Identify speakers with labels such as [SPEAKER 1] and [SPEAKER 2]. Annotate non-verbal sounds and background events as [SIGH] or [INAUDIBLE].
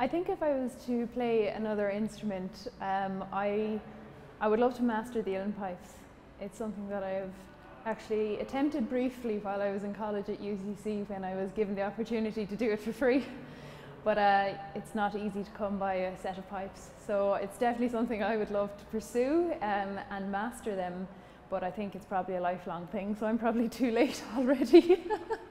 [SPEAKER 1] I think if I was to play another instrument, um, I, I would love to master the uilleann pipes. It's something that I've actually attempted briefly while I was in college at UCC when I was given the opportunity to do it for free. [LAUGHS] But uh, it's not easy to come by a set of pipes. So it's definitely something I would love to pursue um, and master them. But I think it's probably a lifelong thing, so I'm probably too late [LAUGHS] already. [LAUGHS]